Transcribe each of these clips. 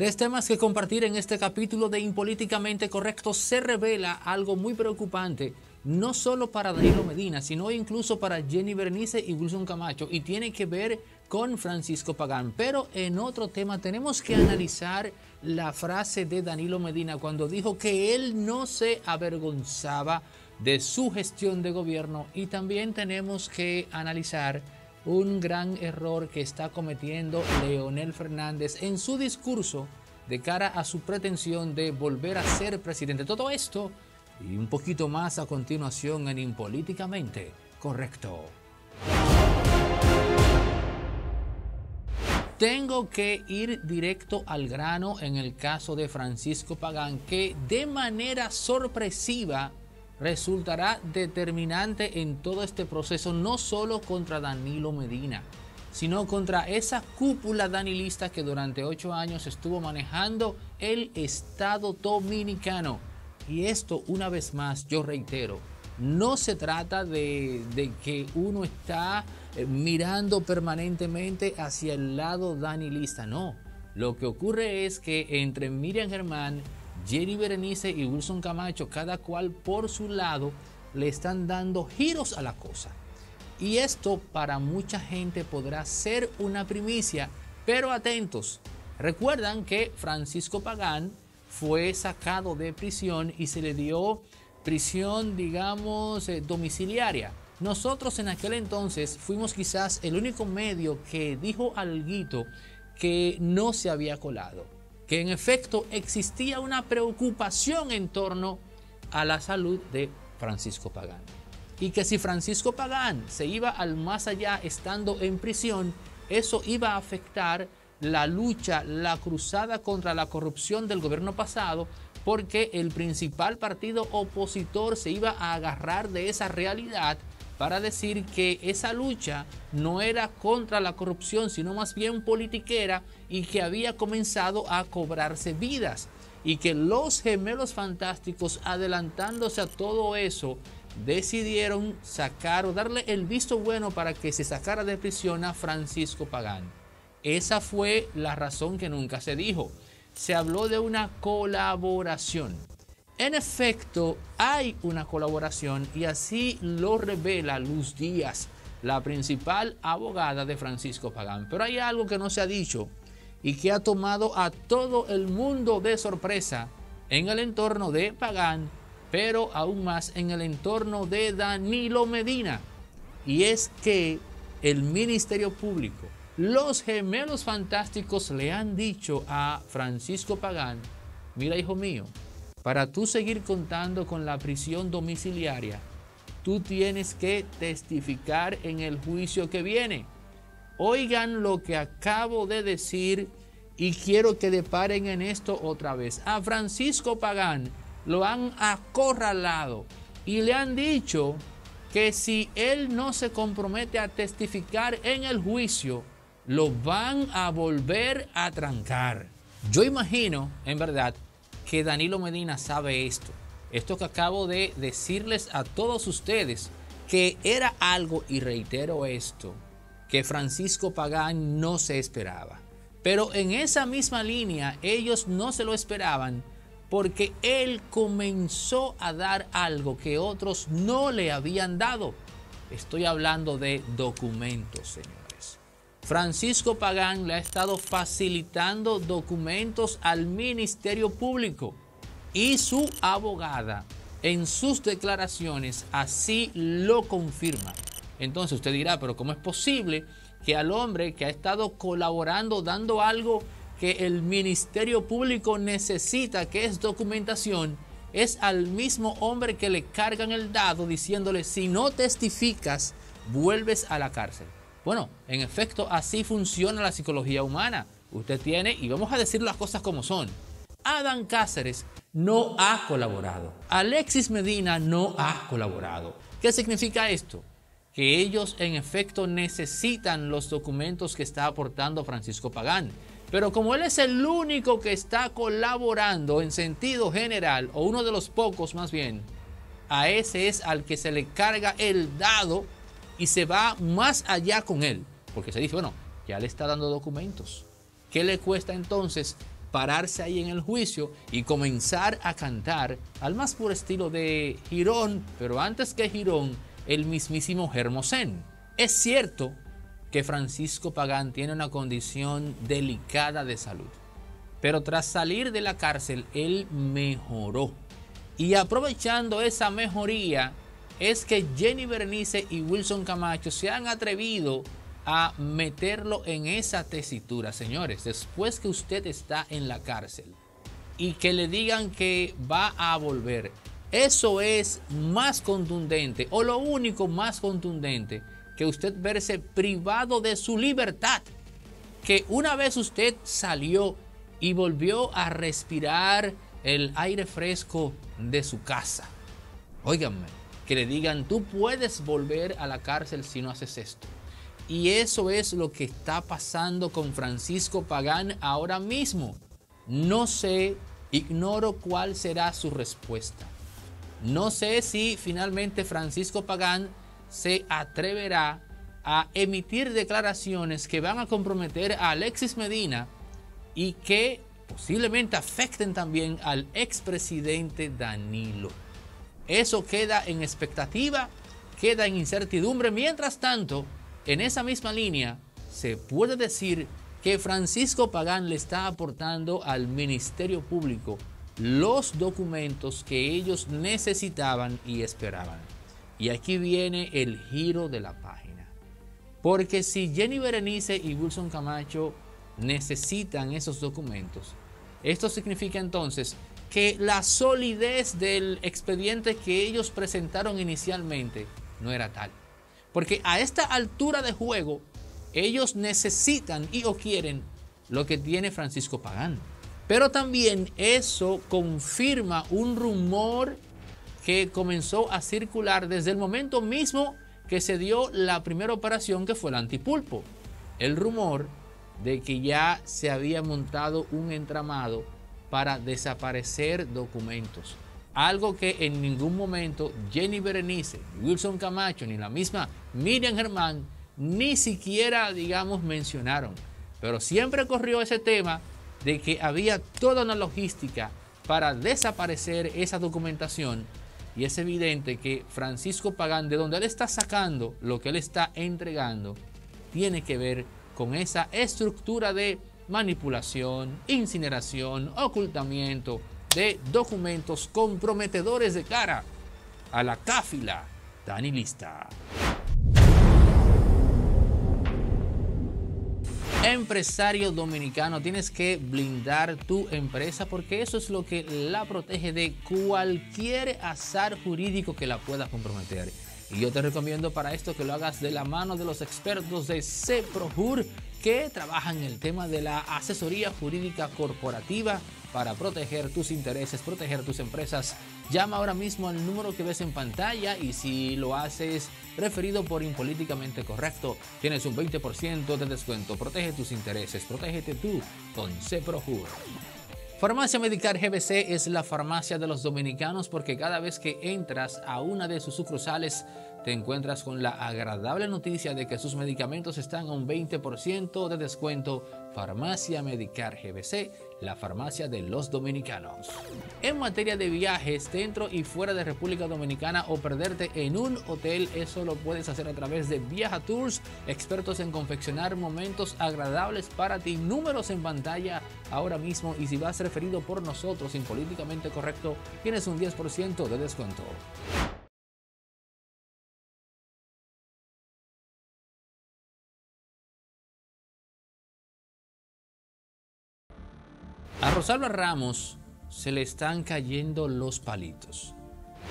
Tres temas que compartir en este capítulo de Impolíticamente Correcto se revela algo muy preocupante, no solo para Danilo Medina, sino incluso para Jenny Bernice y Wilson Camacho, y tiene que ver con Francisco Pagán. Pero en otro tema tenemos que analizar la frase de Danilo Medina cuando dijo que él no se avergonzaba de su gestión de gobierno y también tenemos que analizar un gran error que está cometiendo Leonel Fernández en su discurso de cara a su pretensión de volver a ser presidente. Todo esto y un poquito más a continuación en Impolíticamente Correcto. Tengo que ir directo al grano en el caso de Francisco Pagán, que de manera sorpresiva resultará determinante en todo este proceso, no solo contra Danilo Medina, sino contra esa cúpula danilista que durante ocho años estuvo manejando el Estado dominicano. Y esto, una vez más, yo reitero, no se trata de, de que uno está eh, mirando permanentemente hacia el lado danilista, no. Lo que ocurre es que entre Miriam Germán Jerry Berenice y Wilson Camacho, cada cual por su lado, le están dando giros a la cosa. Y esto para mucha gente podrá ser una primicia, pero atentos. Recuerdan que Francisco Pagán fue sacado de prisión y se le dio prisión, digamos, eh, domiciliaria. Nosotros en aquel entonces fuimos quizás el único medio que dijo al guito que no se había colado que en efecto existía una preocupación en torno a la salud de Francisco Pagán. Y que si Francisco Pagán se iba al más allá estando en prisión, eso iba a afectar la lucha, la cruzada contra la corrupción del gobierno pasado, porque el principal partido opositor se iba a agarrar de esa realidad para decir que esa lucha no era contra la corrupción, sino más bien politiquera y que había comenzado a cobrarse vidas. Y que los gemelos fantásticos, adelantándose a todo eso, decidieron sacar o darle el visto bueno para que se sacara de prisión a Francisco Pagán. Esa fue la razón que nunca se dijo. Se habló de una colaboración. En efecto, hay una colaboración y así lo revela Luz Díaz, la principal abogada de Francisco Pagán. Pero hay algo que no se ha dicho y que ha tomado a todo el mundo de sorpresa en el entorno de Pagán, pero aún más en el entorno de Danilo Medina. Y es que el Ministerio Público, los gemelos fantásticos le han dicho a Francisco Pagán, mira hijo mío, para tú seguir contando con la prisión domiciliaria, tú tienes que testificar en el juicio que viene. Oigan lo que acabo de decir y quiero que deparen en esto otra vez. A Francisco Pagán lo han acorralado y le han dicho que si él no se compromete a testificar en el juicio, lo van a volver a trancar. Yo imagino, en verdad, que Danilo Medina sabe esto. Esto que acabo de decirles a todos ustedes, que era algo, y reitero esto, que Francisco Pagán no se esperaba. Pero en esa misma línea ellos no se lo esperaban porque él comenzó a dar algo que otros no le habían dado. Estoy hablando de documentos, señor. Francisco Pagán le ha estado facilitando documentos al Ministerio Público y su abogada en sus declaraciones así lo confirma. Entonces usted dirá, pero ¿cómo es posible que al hombre que ha estado colaborando, dando algo que el Ministerio Público necesita, que es documentación, es al mismo hombre que le cargan el dado diciéndole, si no testificas, vuelves a la cárcel? Bueno, en efecto, así funciona la psicología humana. Usted tiene, y vamos a decir las cosas como son, Adam Cáceres no ha colaborado. Alexis Medina no ha colaborado. ¿Qué significa esto? Que ellos en efecto necesitan los documentos que está aportando Francisco Pagán. Pero como él es el único que está colaborando en sentido general, o uno de los pocos más bien, a ese es al que se le carga el dado y se va más allá con él, porque se dice, bueno, ya le está dando documentos. ¿Qué le cuesta entonces pararse ahí en el juicio y comenzar a cantar al más puro estilo de Girón, pero antes que Girón, el mismísimo Hermosén. Es cierto que Francisco Pagán tiene una condición delicada de salud, pero tras salir de la cárcel, él mejoró. Y aprovechando esa mejoría, es que Jenny Berenice y Wilson Camacho se han atrevido a meterlo en esa tesitura. Señores, después que usted está en la cárcel y que le digan que va a volver, eso es más contundente o lo único más contundente que usted verse privado de su libertad. Que una vez usted salió y volvió a respirar el aire fresco de su casa. Óiganme, que le digan, tú puedes volver a la cárcel si no haces esto. Y eso es lo que está pasando con Francisco Pagán ahora mismo. No sé, ignoro cuál será su respuesta. No sé si finalmente Francisco Pagán se atreverá a emitir declaraciones que van a comprometer a Alexis Medina y que posiblemente afecten también al expresidente Danilo. Eso queda en expectativa, queda en incertidumbre. Mientras tanto, en esa misma línea, se puede decir que Francisco Pagán le está aportando al Ministerio Público los documentos que ellos necesitaban y esperaban. Y aquí viene el giro de la página. Porque si Jenny Berenice y Wilson Camacho necesitan esos documentos, esto significa entonces que la solidez del expediente que ellos presentaron inicialmente no era tal. Porque a esta altura de juego, ellos necesitan y o quieren lo que tiene Francisco Pagán. Pero también eso confirma un rumor que comenzó a circular desde el momento mismo que se dio la primera operación que fue el antipulpo. El rumor de que ya se había montado un entramado para desaparecer documentos. Algo que en ningún momento Jenny Berenice, Wilson Camacho, ni la misma Miriam Germán, ni siquiera, digamos, mencionaron. Pero siempre corrió ese tema de que había toda una logística para desaparecer esa documentación. Y es evidente que Francisco Pagán, de donde él está sacando lo que él está entregando, tiene que ver con esa estructura de manipulación, incineración, ocultamiento de documentos comprometedores de cara a la cáfila danilista. Empresario dominicano, tienes que blindar tu empresa porque eso es lo que la protege de cualquier azar jurídico que la pueda comprometer. Y yo te recomiendo para esto que lo hagas de la mano de los expertos de CEPROJUR que trabajan en el tema de la asesoría jurídica corporativa para proteger tus intereses, proteger tus empresas. Llama ahora mismo al número que ves en pantalla y si lo haces referido por impolíticamente correcto, tienes un 20% de descuento. Protege tus intereses, protégete tú con CEPROJUR. Farmacia Medicar GBC es la farmacia de los dominicanos porque cada vez que entras a una de sus sucursales te encuentras con la agradable noticia de que sus medicamentos están a un 20% de descuento. Farmacia Medicar GBC, la farmacia de los dominicanos. En materia de viajes dentro y fuera de República Dominicana o perderte en un hotel, eso lo puedes hacer a través de Viaja Tours, expertos en confeccionar momentos agradables para ti. Números en pantalla ahora mismo y si vas referido por nosotros sin políticamente correcto, tienes un 10% de descuento. Rosalba Ramos se le están cayendo los palitos.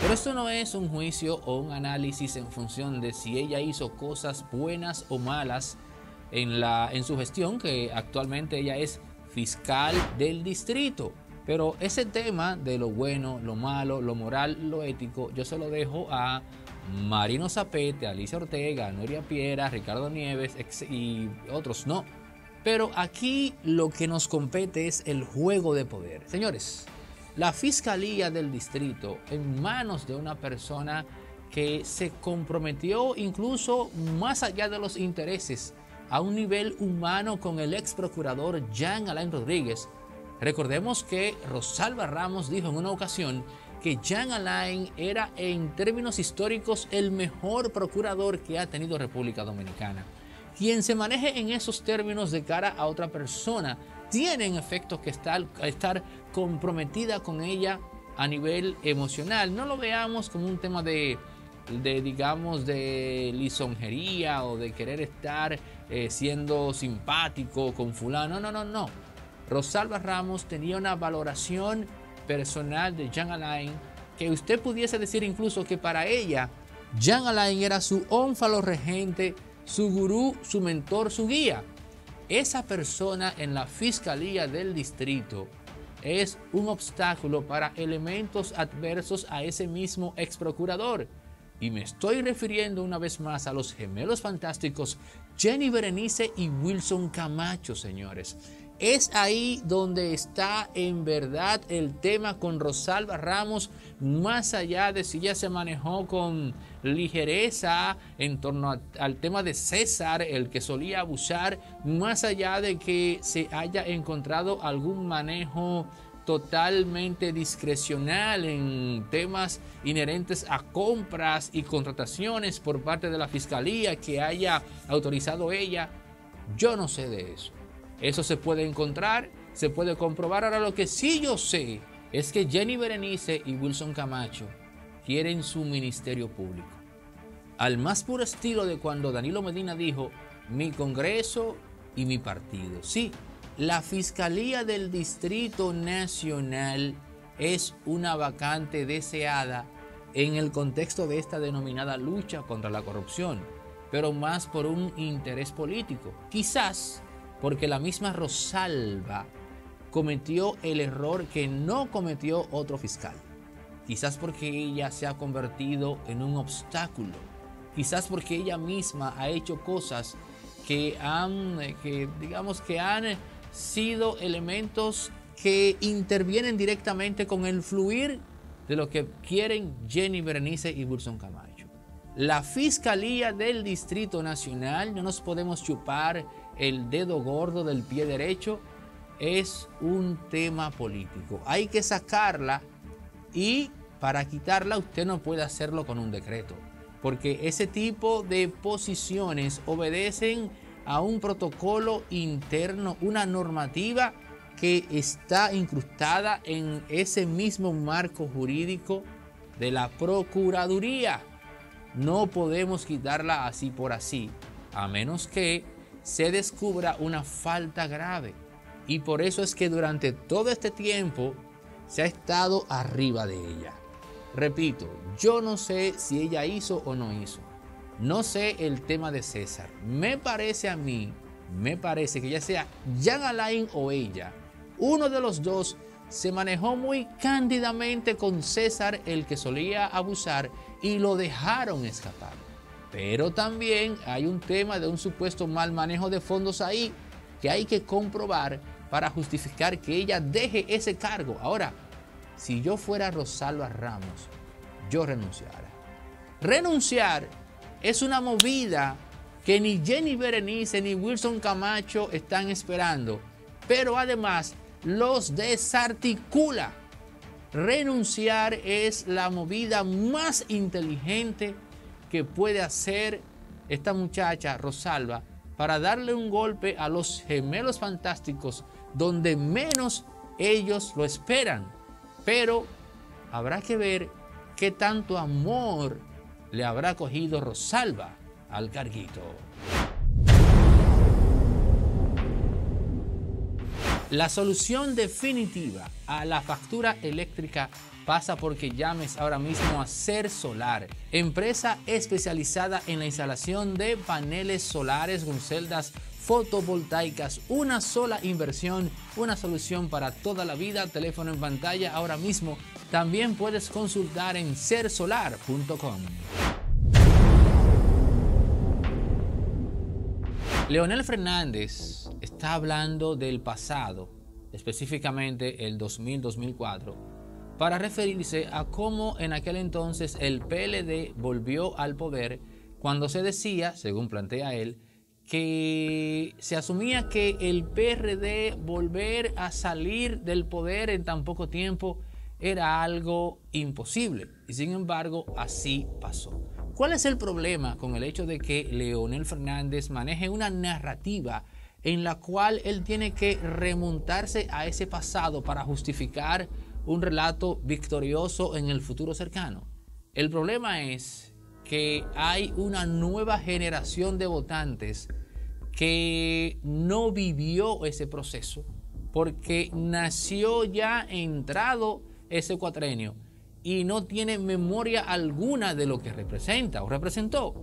Pero esto no es un juicio o un análisis en función de si ella hizo cosas buenas o malas en, la, en su gestión, que actualmente ella es fiscal del distrito. Pero ese tema de lo bueno, lo malo, lo moral, lo ético, yo se lo dejo a Marino Zapete, Alicia Ortega, Nuria Piera, Ricardo Nieves y otros. No, pero aquí lo que nos compete es el juego de poder. Señores, la Fiscalía del Distrito en manos de una persona que se comprometió incluso más allá de los intereses a un nivel humano con el ex procurador Jean Alain Rodríguez, Recordemos que Rosalba Ramos dijo en una ocasión que Jean Alain era en términos históricos el mejor procurador que ha tenido República Dominicana. Quien se maneje en esos términos de cara a otra persona tiene en efecto que estar, estar comprometida con ella a nivel emocional. No lo veamos como un tema de, digamos, de lisonjería o de querer estar eh, siendo simpático con fulano. No, no, no, no. Rosalba Ramos tenía una valoración personal de Jean Alain que usted pudiese decir incluso que para ella Jean Alain era su ónfalo regente, su gurú, su mentor, su guía. Esa persona en la fiscalía del distrito es un obstáculo para elementos adversos a ese mismo ex procurador. Y me estoy refiriendo una vez más a los gemelos fantásticos Jenny Berenice y Wilson Camacho, señores. Es ahí donde está en verdad el tema con Rosalba Ramos, más allá de si ya se manejó con ligereza en torno al tema de César, el que solía abusar, más allá de que se haya encontrado algún manejo totalmente discrecional en temas inherentes a compras y contrataciones por parte de la fiscalía que haya autorizado ella. Yo no sé de eso. Eso se puede encontrar, se puede comprobar. Ahora lo que sí yo sé es que Jenny Berenice y Wilson Camacho quieren su ministerio público. Al más puro estilo de cuando Danilo Medina dijo, mi Congreso y mi partido. Sí, la Fiscalía del Distrito Nacional es una vacante deseada en el contexto de esta denominada lucha contra la corrupción, pero más por un interés político. Quizás porque la misma Rosalba cometió el error que no cometió otro fiscal. Quizás porque ella se ha convertido en un obstáculo. Quizás porque ella misma ha hecho cosas que han, que digamos que han sido elementos que intervienen directamente con el fluir de lo que quieren Jenny Berenice y Wilson Camacho. La Fiscalía del Distrito Nacional, no nos podemos chupar el dedo gordo del pie derecho es un tema político. Hay que sacarla y para quitarla usted no puede hacerlo con un decreto, porque ese tipo de posiciones obedecen a un protocolo interno, una normativa que está incrustada en ese mismo marco jurídico de la Procuraduría. No podemos quitarla así por así, a menos que se descubra una falta grave. Y por eso es que durante todo este tiempo se ha estado arriba de ella. Repito, yo no sé si ella hizo o no hizo. No sé el tema de César. Me parece a mí, me parece que ya sea Jan Alain o ella, uno de los dos se manejó muy cándidamente con César, el que solía abusar, y lo dejaron escapar. Pero también hay un tema de un supuesto mal manejo de fondos ahí que hay que comprobar para justificar que ella deje ese cargo. Ahora, si yo fuera Rosalba Ramos, yo renunciara. Renunciar es una movida que ni Jenny Berenice ni Wilson Camacho están esperando, pero además los desarticula. Renunciar es la movida más inteligente que puede hacer esta muchacha Rosalba para darle un golpe a los gemelos fantásticos donde menos ellos lo esperan. Pero habrá que ver qué tanto amor le habrá cogido Rosalba al carguito. La solución definitiva a la factura eléctrica pasa porque llames ahora mismo a Ser Solar, empresa especializada en la instalación de paneles solares con celdas fotovoltaicas, una sola inversión, una solución para toda la vida, teléfono en pantalla ahora mismo. También puedes consultar en sersolar.com. Leonel Fernández está hablando del pasado, específicamente el 2000-2004 para referirse a cómo en aquel entonces el PLD volvió al poder cuando se decía, según plantea él, que se asumía que el PRD volver a salir del poder en tan poco tiempo era algo imposible. Y sin embargo, así pasó. ¿Cuál es el problema con el hecho de que Leonel Fernández maneje una narrativa en la cual él tiene que remontarse a ese pasado para justificar un relato victorioso en el futuro cercano? El problema es que hay una nueva generación de votantes que no vivió ese proceso porque nació ya entrado ese cuatrenio y no tiene memoria alguna de lo que representa o representó.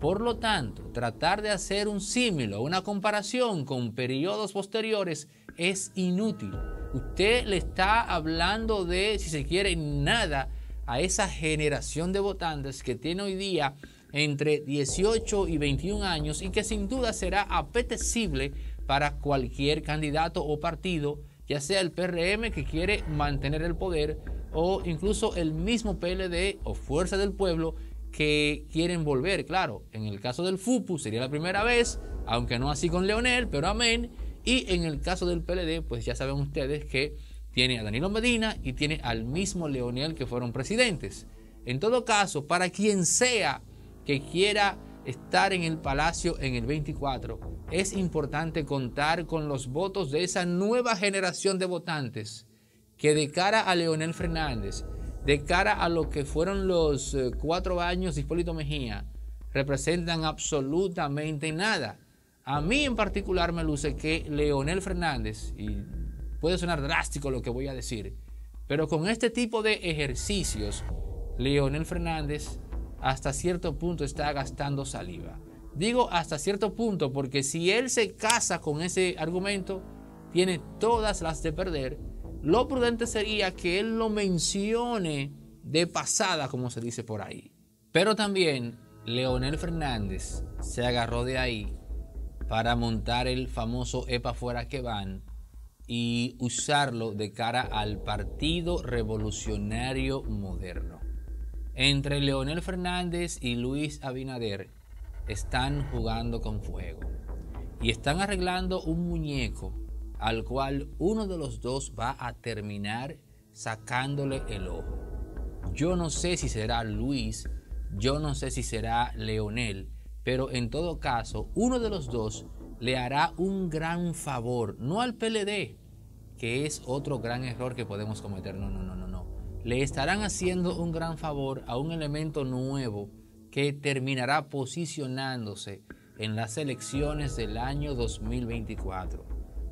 Por lo tanto, tratar de hacer un símil o una comparación con periodos posteriores es inútil. Usted le está hablando de, si se quiere, nada a esa generación de votantes que tiene hoy día entre 18 y 21 años y que sin duda será apetecible para cualquier candidato o partido, ya sea el PRM que quiere mantener el poder o incluso el mismo PLD o Fuerza del Pueblo que quieren volver. Claro, en el caso del FUPU sería la primera vez, aunque no así con Leonel, pero amén. Y en el caso del PLD, pues ya saben ustedes que tiene a Danilo Medina y tiene al mismo Leonel que fueron presidentes. En todo caso, para quien sea que quiera estar en el palacio en el 24, es importante contar con los votos de esa nueva generación de votantes que de cara a Leonel Fernández, de cara a lo que fueron los eh, cuatro años de Hipólito Mejía, representan absolutamente nada. A mí en particular me luce que Leonel Fernández, y puede sonar drástico lo que voy a decir, pero con este tipo de ejercicios, Leonel Fernández hasta cierto punto está gastando saliva. Digo hasta cierto punto porque si él se casa con ese argumento, tiene todas las de perder lo prudente sería que él lo mencione de pasada, como se dice por ahí. Pero también Leonel Fernández se agarró de ahí para montar el famoso EPA fuera que van y usarlo de cara al Partido Revolucionario Moderno. Entre Leonel Fernández y Luis Abinader están jugando con fuego y están arreglando un muñeco al cual uno de los dos va a terminar sacándole el ojo. Yo no sé si será Luis, yo no sé si será Leonel, pero en todo caso, uno de los dos le hará un gran favor, no al PLD, que es otro gran error que podemos cometer, no, no, no, no, no. Le estarán haciendo un gran favor a un elemento nuevo que terminará posicionándose en las elecciones del año 2024.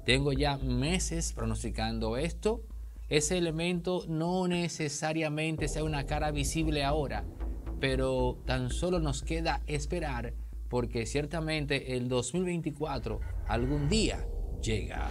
Tengo ya meses pronosticando esto. Ese elemento no necesariamente sea una cara visible ahora, pero tan solo nos queda esperar porque ciertamente el 2024 algún día llega.